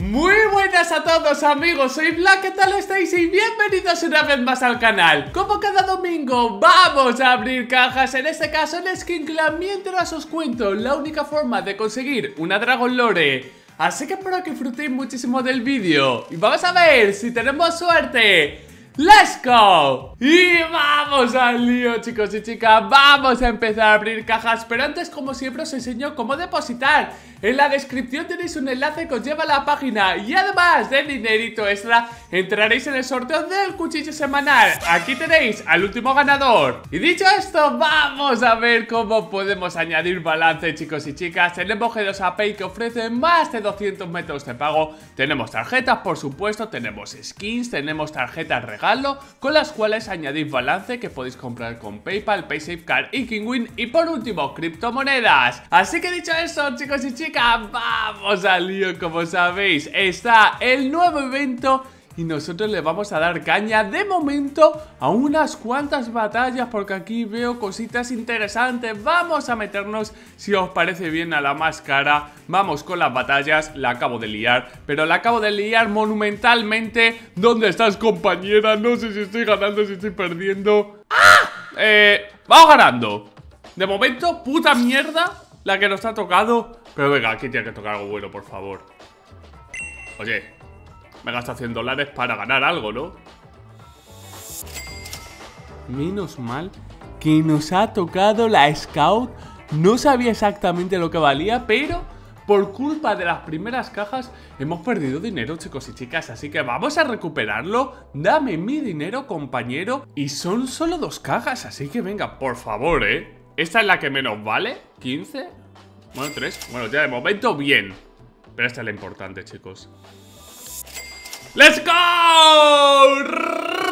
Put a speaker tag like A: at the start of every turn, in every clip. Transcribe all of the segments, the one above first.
A: Muy buenas a todos amigos, soy Black, ¿qué tal estáis? Y bienvenidos una vez más al canal. Como cada domingo, vamos a abrir cajas En este caso en Skin Clan Mientras os cuento la única forma de conseguir una Dragon Lore. Así que espero que disfrutéis muchísimo del vídeo. Y vamos a ver si tenemos suerte. ¡Let's go! Y vamos al lío chicos y chicas. Vamos a empezar a abrir cajas Pero antes como siempre os enseño cómo depositar En la descripción tenéis un enlace que os lleva a la página Y además del dinerito extra Entraréis en el sorteo del cuchillo semanal. Aquí tenéis al último ganador. Y dicho esto, vamos a ver cómo podemos añadir balance chicos y chicas. Tenemos G2 API que ofrece más de 200 métodos de pago. Tenemos tarjetas por supuesto, tenemos skins, tenemos tarjetas regalo con las cuales añadís balance que podéis comprar con PayPal, PaySafeCard y KingWin y por último criptomonedas. Así que dicho eso chicos y chicas, vamos al lío como sabéis, está el nuevo evento y nosotros le vamos a dar caña de momento a unas cuantas batallas porque aquí veo cositas interesantes. Vamos a meternos, si os parece bien, a la máscara. Vamos con las batallas, la acabo de liar, pero la acabo de liar monumentalmente. ¿Dónde estás, compañera? No sé si estoy ganando, si estoy perdiendo. ¡Ah! Eh, vamos ganando. De momento, puta mierda la que nos ha tocado. Pero venga, aquí tiene que tocar algo bueno, por favor. Oye, me gasto 100 dólares para ganar algo, ¿no? Menos mal que nos ha tocado la Scout. No sabía exactamente lo que valía, pero por culpa de las primeras cajas hemos perdido dinero, chicos y chicas. Así que vamos a recuperarlo. Dame mi dinero, compañero. Y son solo dos cajas, así que venga, por favor, ¿eh? Esta es la que menos vale. ¿15? Bueno, 3. Bueno, ya de momento bien. Pero esta es la importante, chicos. ¡Let's go!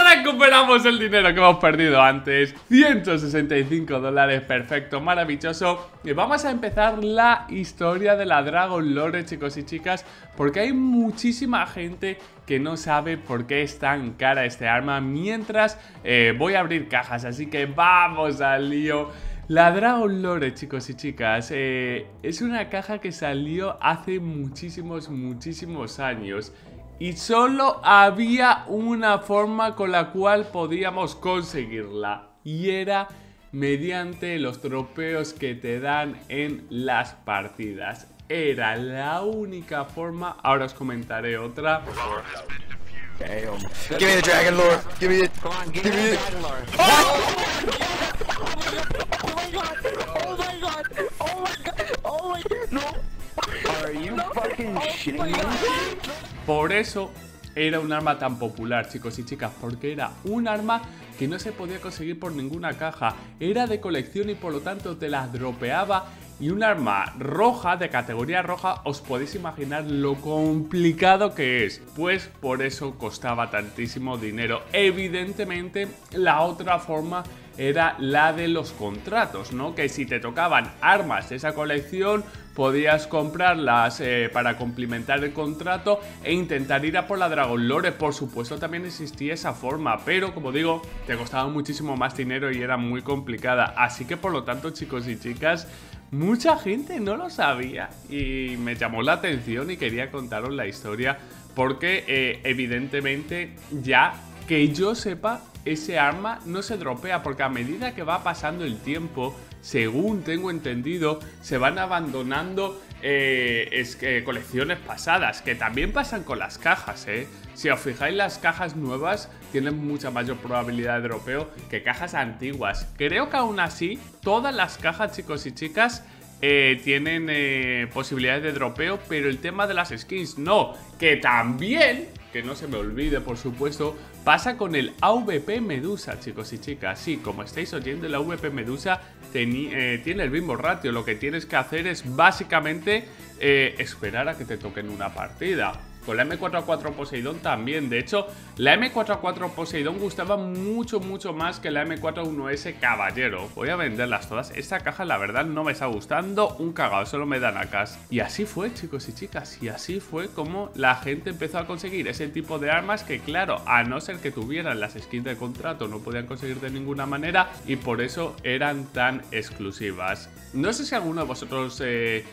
A: Recuperamos el dinero que hemos perdido antes 165 dólares, perfecto, maravilloso Y vamos a empezar la historia de la Dragon Lore, chicos y chicas Porque hay muchísima gente que no sabe por qué es tan cara este arma Mientras eh, voy a abrir cajas, así que vamos al lío la Dragon Lore, chicos y chicas, eh, es una caja que salió hace muchísimos, muchísimos años y solo había una forma con la cual podíamos conseguirla y era mediante los tropeos que te dan en las partidas. Era la única forma, ahora os comentaré otra. Give me the dragon lore. Give me on, give, me the Por eso era un arma tan popular, chicos y chicas, porque era un arma que no se podía conseguir por ninguna caja, era de colección y por lo tanto te las dropeaba y un arma roja, de categoría roja, os podéis imaginar lo complicado que es. Pues por eso costaba tantísimo dinero. Evidentemente, la otra forma era la de los contratos, ¿no? Que si te tocaban armas de esa colección, podías comprarlas eh, para complementar el contrato e intentar ir a por la Dragon Lore. Por supuesto también existía esa forma, pero como digo, te costaba muchísimo más dinero y era muy complicada. Así que por lo tanto, chicos y chicas, mucha gente no lo sabía y me llamó la atención y quería contaros la historia porque eh, evidentemente ya que yo sepa ese arma no se dropea porque a medida que va pasando el tiempo, según tengo entendido, se van abandonando eh, colecciones pasadas, que también pasan con las cajas, ¿eh? Si os fijáis, las cajas nuevas tienen mucha mayor probabilidad de dropeo que cajas antiguas. Creo que aún así, todas las cajas, chicos y chicas, eh, tienen eh, posibilidades de dropeo, pero el tema de las skins no, que también que no se me olvide, por supuesto, pasa con el AVP Medusa, chicos y chicas. Sí, como estáis oyendo, el AVP Medusa eh, tiene el mismo ratio. Lo que tienes que hacer es básicamente eh, esperar a que te toquen una partida. La M44 Poseidón también. De hecho, la M44 Poseidón gustaba mucho, mucho más que la M41S Caballero. Voy a venderlas todas. Esta caja, la verdad, no me está gustando un cagado. Solo me dan acá. Y así fue, chicos y chicas. Y así fue como la gente empezó a conseguir ese tipo de armas que, claro, a no ser que tuvieran las skins de contrato, no podían conseguir de ninguna manera. Y por eso eran tan exclusivas. No sé si alguno de vosotros... Eh,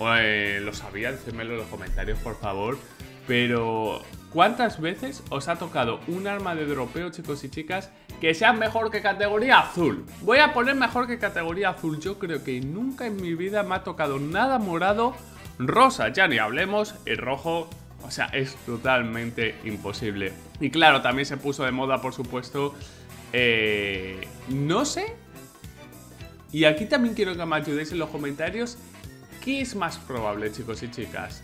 A: eh, lo sabía, decídmelo en los comentarios, por favor. Pero, ¿cuántas veces os ha tocado un arma de dropeo, chicos y chicas, que sea mejor que categoría azul? Voy a poner mejor que categoría azul. Yo creo que nunca en mi vida me ha tocado nada morado, rosa, ya ni hablemos, y rojo o sea, es totalmente imposible. Y claro, también se puso de moda, por supuesto. Eh, no sé. Y aquí también quiero que me ayudéis en los comentarios. ¿Qué es más probable, chicos y chicas?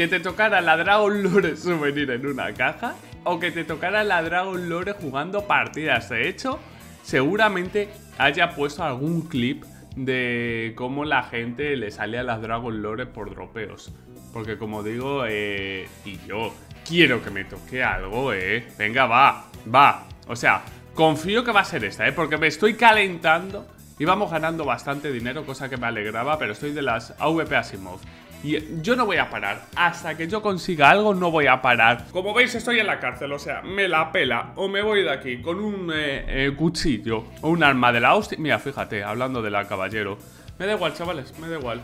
A: ¿Que te tocara la Dragon Lore souvenir en una caja? ¿O que te tocara la Dragon Lore jugando partidas? De hecho, seguramente haya puesto algún clip de cómo la gente le sale a las Dragon Lore por dropeos. Porque como digo, eh, y yo quiero que me toque algo, ¿eh? Venga, va, va. O sea, confío que va a ser esta, ¿eh? Porque me estoy calentando y vamos ganando bastante dinero, cosa que me alegraba, pero estoy de las AVP Asimov. Y yo no voy a parar. Hasta que yo consiga algo, no voy a parar. Como veis, estoy en la cárcel. O sea, me la pela. O me voy de aquí con un eh, eh, cuchillo o un arma de la hostia. Mira, fíjate, hablando de la caballero. Me da igual, chavales, me da igual.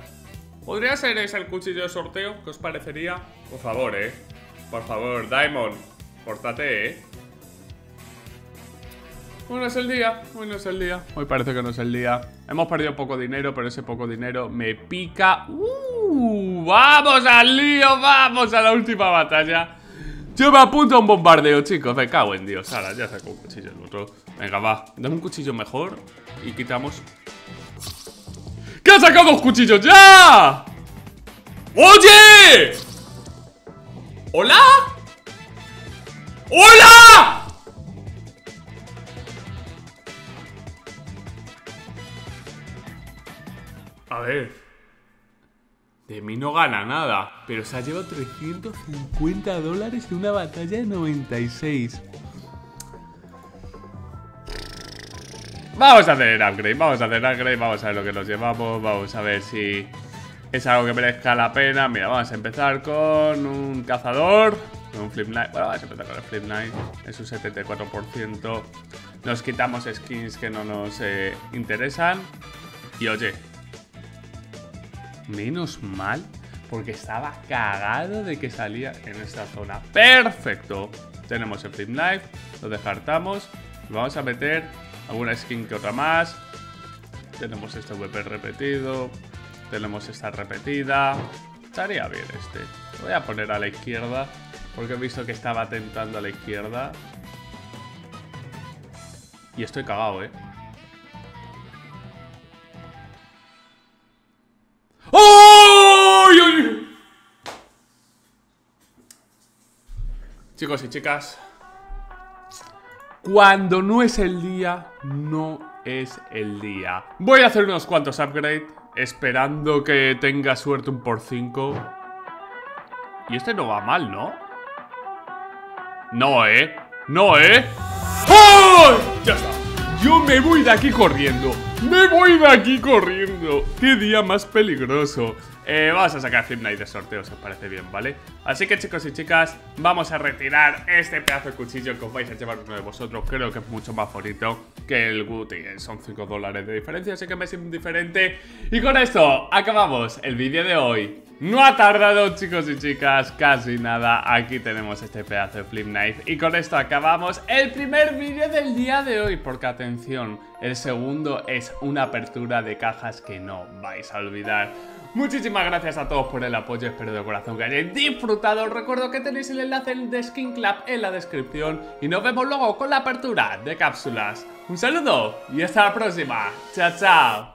A: ¿Podría ser ese el cuchillo de sorteo? ¿Qué os parecería? Por favor, eh. Por favor, Diamond. Pórtate, eh. Hoy no es el día, hoy no es el día Hoy parece que no es el día Hemos perdido poco dinero, pero ese poco dinero me pica ¡Uh! ¡Vamos al lío! ¡Vamos a la última batalla! Yo me apunto a un bombardeo, chicos Me cago en Dios Ahora ya saco un cuchillo el otro Venga, va Dame un cuchillo mejor Y quitamos ¡Que ha sacado dos cuchillos ya! ¡Oye! ¿Hola? ¡Hola! A ver. De mí no gana nada. Pero se ha llevado 350 dólares de una batalla de 96. Vamos a hacer el upgrade, vamos a hacer el upgrade, vamos a ver lo que nos llevamos, vamos a ver si es algo que merezca la pena. Mira, vamos a empezar con un cazador, un flip knight. Bueno, vamos a empezar con el flip knight, es un 74%. Nos quitamos skins que no nos eh, interesan. Y oye, menos mal, porque estaba cagado de que salía en esta zona. ¡Perfecto! Tenemos el flip knife, lo descartamos. Vamos a meter alguna skin que otra más. Tenemos este VP repetido. Tenemos esta repetida. Estaría bien este. voy a poner a la izquierda. Porque he visto que estaba tentando a la izquierda. Y estoy cagado, ¿eh? Chicos y chicas, cuando no es el día, no es el día. Voy a hacer unos cuantos upgrades, esperando que tenga suerte un por 5. Y este no va mal, ¿no? No, ¿eh? No, ¿eh? Ya está. Yo me voy de aquí corriendo. Me voy de aquí corriendo. ¡Qué día más peligroso! Eh, vamos a sacar Flip de sorteo, si os parece bien, ¿vale? Así que chicos y chicas, vamos a retirar este pedazo de cuchillo que os vais a llevar uno de vosotros. Creo que es mucho más bonito que el Guti. Son 5 dólares de diferencia, así que me es indiferente. Y con esto acabamos el vídeo de hoy. No ha tardado chicos y chicas, casi nada. Aquí tenemos este pedazo de Flip. Y con esto acabamos el primer vídeo del día de hoy. Porque atención, el segundo es una apertura de cajas que no vais a olvidar. Muchísimas gracias a todos por el apoyo, espero de corazón que hayáis disfrutado. recuerdo que tenéis el enlace de Skin Club en la descripción y nos vemos luego con la apertura de cápsulas. Un saludo y hasta la próxima. Chao, chao.